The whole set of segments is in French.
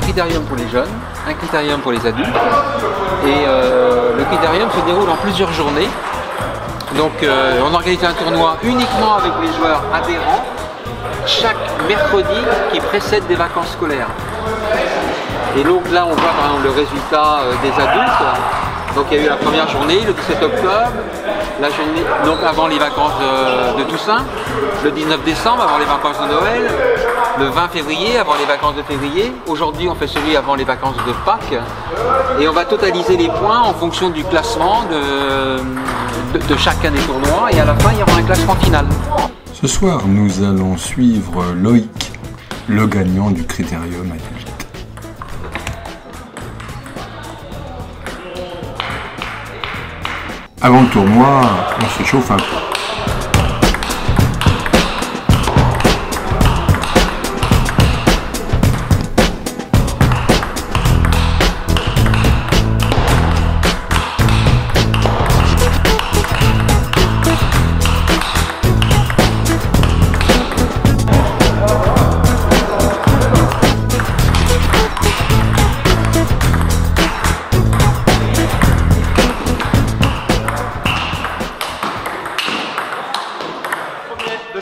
critérium pour les jeunes, un critérium pour les adultes. Et euh, le critérium se déroule en plusieurs journées. Donc euh, on organise un tournoi uniquement avec les joueurs adhérents chaque mercredi qui précède des vacances scolaires. Et donc là on voit par exemple le résultat euh, des adultes. Donc il y a eu la première journée, le 17 octobre, donc avant les vacances de, Toussaint, le 19 décembre avant les vacances de Noël, le 20 février avant les vacances de février. Aujourd'hui on fait celui avant les vacances de Pâques. Et on va totaliser les points en fonction du classement de, chacun des tournois. Et à la fin il y aura un classement final. Ce soir, nous allons suivre Loïc, le gagnant du critérium adulte. Avant le tournoi, on se chauffe un peu.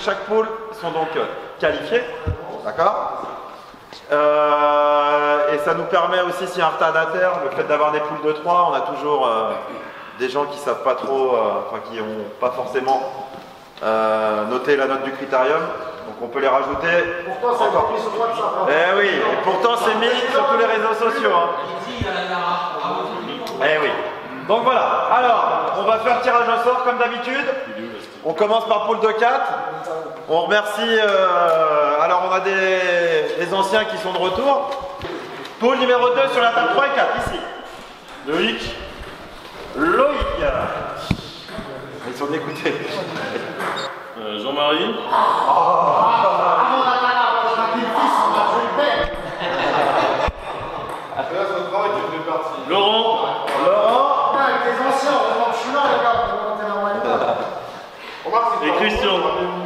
Chaque poule sont donc euh, qualifiés. D'accord? Euh, Et ça nous permet aussi, s'il y a un retardataire, le fait d'avoir des poules de 3, on a toujours euh, des gens qui savent pas trop, euh, enfin qui n'ont pas forcément euh, noté la note du critérium. Donc on peut les rajouter. Pourtant, c'est encore. mis sur WhatsApp. hein. Eh oui, et pourtant c'est mis sur tous les réseaux sociaux. hein. Eh oui. Donc voilà. Alors, on va faire tirage au sort comme d'habitude. On commence par poule de 4. On remercie. euh, alors, on a des, des anciens qui sont de retour. Poule numéro 2 sur la table 3 et 4, ici. Loïc. Loïc. Ils sont dégoûtés. Euh, Jean-Marie, Laurent, Laurent. Avec les anciens, je suis là, les gars, pour monter normalement. et Christian.